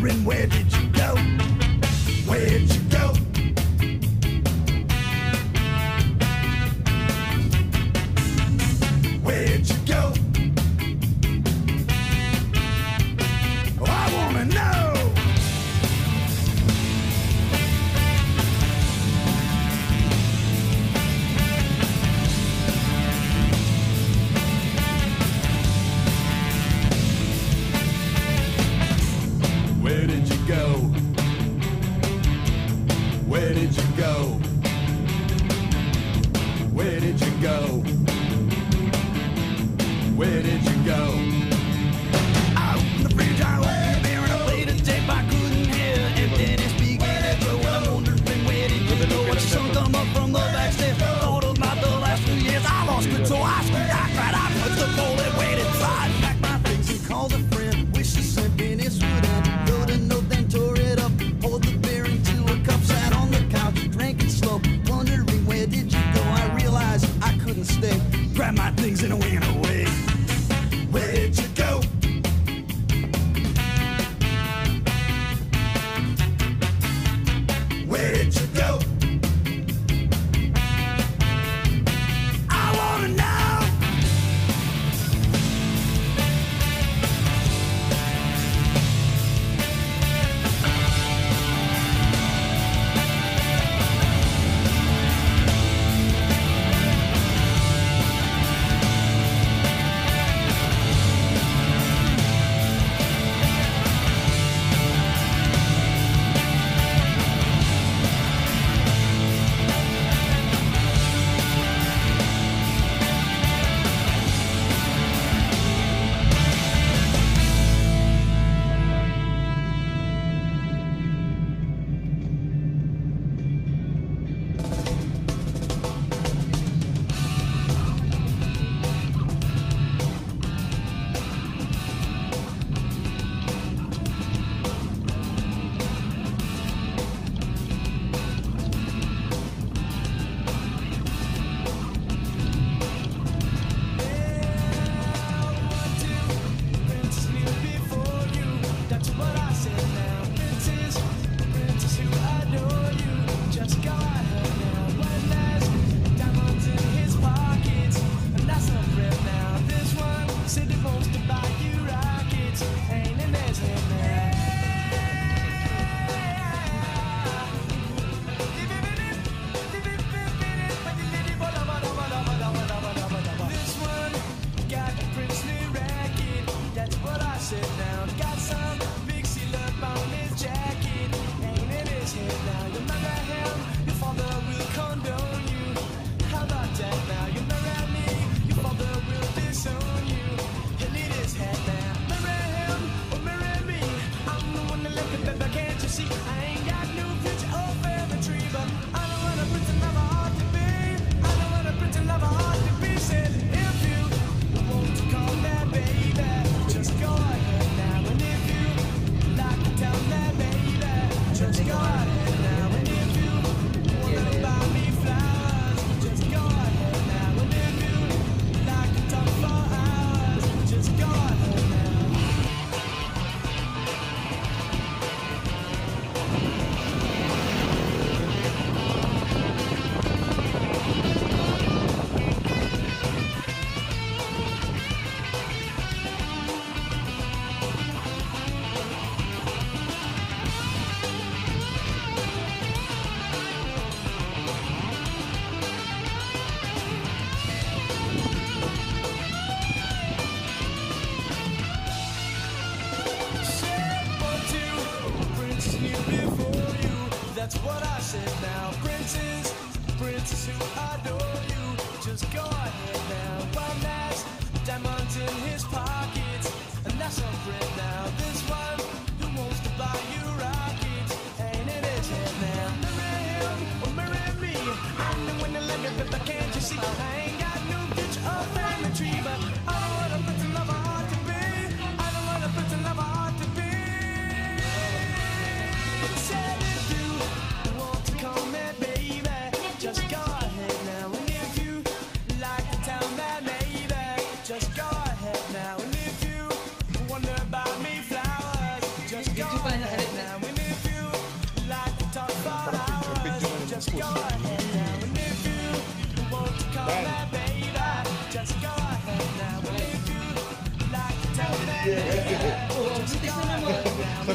wondering where did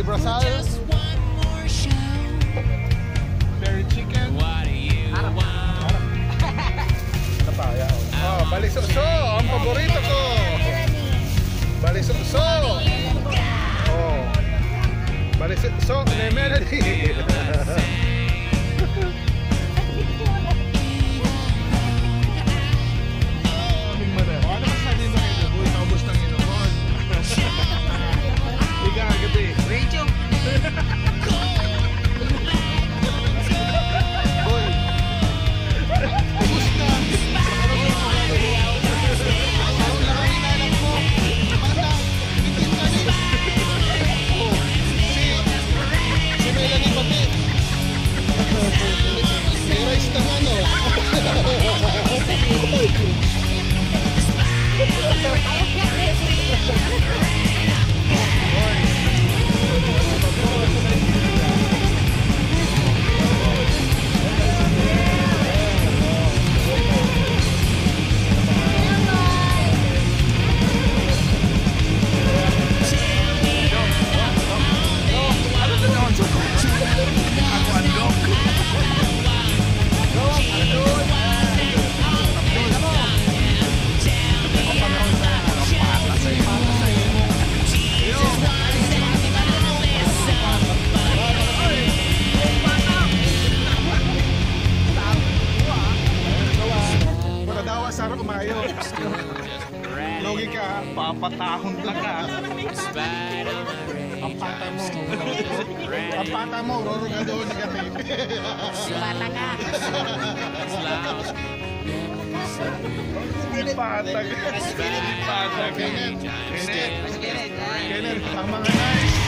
Boboy Brasal. Berry Chicken. Napaya. Oh, balisoso. Ang paborito ko. Balisoso. Oh. Balisoso ni Melody. Ang pata mo, roro ka doon negative. Bata ka. Patag. Patag. Kenneth. Kenneth, ang mga nice.